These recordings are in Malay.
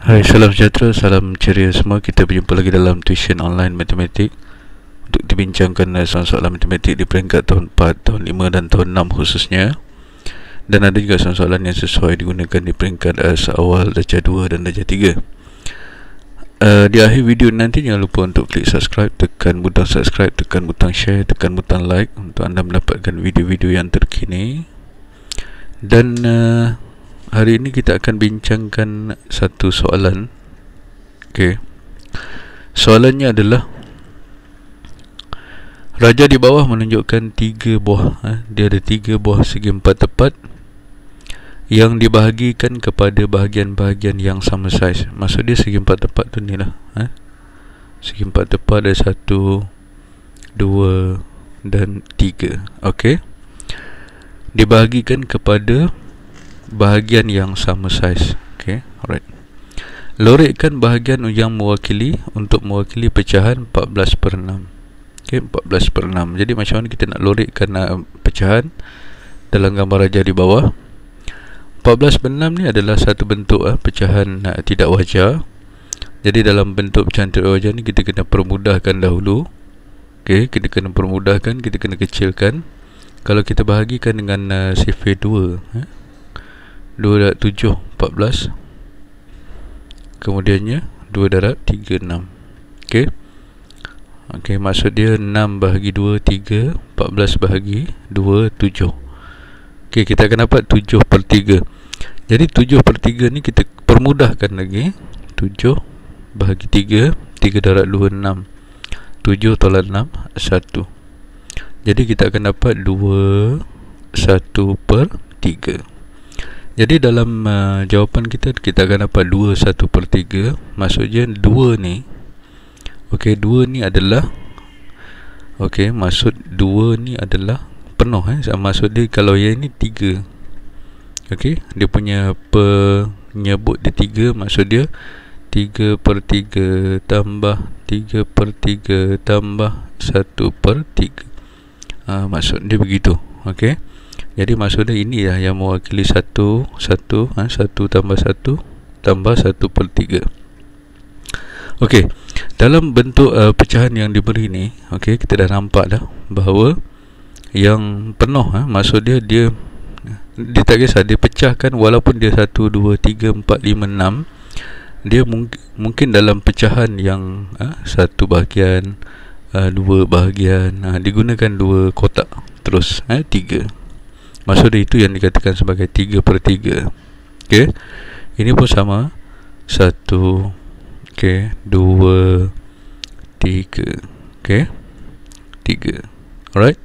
Hai, salam sejahtera, salam ceria semua. Kita berjumpa lagi dalam tuition online matematik untuk dibincangkan soalan-soalan matematik di peringkat tahun 4, tahun 5 dan tahun 6 khususnya. Dan ada juga soalan-soalan yang sesuai digunakan di peringkat uh, seawal darjah 2 dan darjah 3. Uh, di akhir video nanti jangan lupa untuk klik subscribe, tekan butang subscribe, tekan butang share, tekan butang like untuk anda mendapatkan video-video yang terkini. Dan uh, Hari ini kita akan bincangkan satu soalan. Okey. Soalannya adalah Raja di bawah menunjukkan tiga buah eh? Dia ada tiga buah segi empat tepat Yang dibahagikan kepada bahagian-bahagian yang sama saiz Maksud dia segi empat tepat tu ni lah eh? Segi empat tepat ada satu Dua Dan tiga Okey Dibahagikan kepada bahagian yang sama saiz. Okey, alright. Lorekkan bahagian yang mewakili untuk mewakili pecahan 14 per 6. Okey, 14 per 6. Jadi macam mana kita nak lorekkan uh, pecahan dalam gambar raja di bawah? 14 per 6 ni adalah satu bentuk uh, pecahan uh, tidak wajar. Jadi dalam bentuk pecahan tidak wajar ni kita kena permudahkan dahulu. Okey, kita kena permudahkan, kita kena kecilkan. Kalau kita bahagikan dengan uh, sifir 2, eh, 2 darab 7 14 Kemudiannya 2 darab 3 6 Okey. Okey maksud dia 6 bahagi 2 3 14 bahagi 2 7 Okey kita akan dapat 7 per 3 Jadi 7 per 3 ni kita permudahkan lagi. 7 bahagi 3 3 darab 2 6 7 tolak 6 1 Jadi kita akan dapat 2 1 per 3 jadi dalam uh, jawapan kita kita akan dapat 2 1 per 3 Maksudnya 2 ni Okey 2 ni adalah Okey maksud 2 ni adalah penuh eh. Maksud dia kalau yang ni 3 Okey dia punya penyebut dia 3 Maksud dia 3 per 3 tambah 3 per 3 tambah 1 per 3 uh, Maksud dia begitu Okey jadi maksudnya ini lah yang mewakili satu satu ha, satu tambah satu tambah satu per tiga. Okey, dalam bentuk uh, pecahan yang diberi ni, okey kita dah nampak dah bahawa yang penuh ha, maksud dia dia tak kisah dia pecahkan walaupun dia satu dua tiga empat lima enam dia mung- mungkin dalam pecahan yang ha, satu bahagian uh, dua bahagian ha, digunakan dua kotak terus ha, tiga Maksud itu yang dikatakan sebagai 3 per 3 Okay Ini pun sama. 1 Okay 2 3 Okay 3 Alright?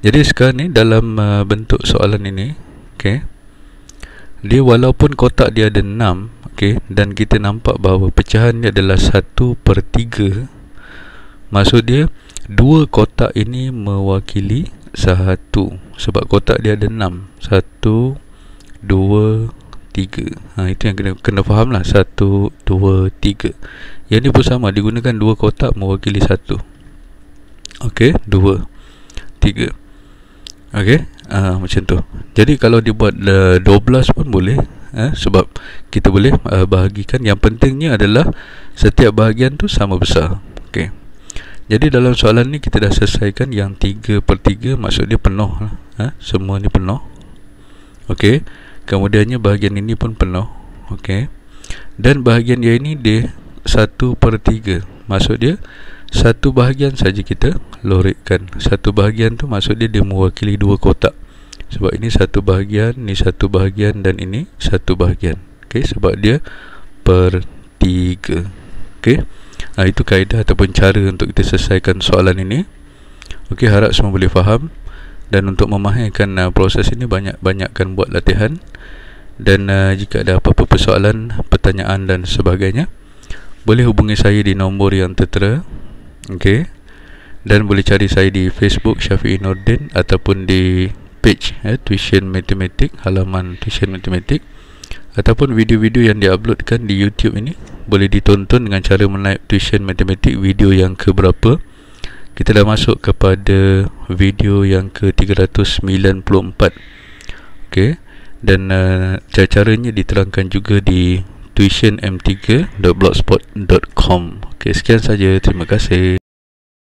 Jadi sekarang ni dalam uh, bentuk soalan ini Okay Dia walaupun kotak dia ada 6 Okay Dan kita nampak bahawa pecahan dia adalah 1 per 3 Maksud dia Dua kotak ini mewakili satu. Sebab kotak dia ada enam. Satu dua tiga. Ha, itu yang kena kena faham lah. Satu dua tiga. Yang ni pun sama. Digunakan dua kotak mewakili satu. Ok dua tiga. Ok ha, macam tu. Jadi kalau dibuat uh, belas pun boleh eh, sebab kita boleh uh, bahagikan. Yang pentingnya adalah setiap bahagian tu sama besar. Ok jadi dalam soalan ni kita dah selesaikan yang 3 per 3 maksud dia penuh lah. Ha? Semua ni penuh. Okey. Kemudiannya bahagian ini pun penuh. Okey. Dan bahagian dia ini dia 1 per 3. Maksud dia satu bahagian saja kita lorekkan. Satu bahagian tu maksud dia dia mewakili dua kotak. Sebab ini satu bahagian, ini satu bahagian dan ini satu bahagian. Okey, sebab dia per 3. Okey ha, Itu kaedah ataupun cara untuk kita selesaikan soalan ini. Okey, harap semua boleh faham. Dan untuk memahirkan uh, proses ini Banyak-banyakkan buat latihan. Dan uh, jika ada apa-apa persoalan Pertanyaan dan sebagainya Boleh hubungi saya di nombor yang tertera. Okey. Dan boleh cari saya di Facebook Syafi'i Nordin Ataupun di page eh, Tuition Matematik Halaman Tuition Matematik Ataupun video-video yang diuploadkan di YouTube ini boleh ditonton dengan cara menaip tuition matematik video yang ke berapa kita dah masuk kepada video yang ke 394 ok dan uh, cara-caranya diterangkan juga di tuitionm3.blogspot.com ok sekian saja. Terima kasih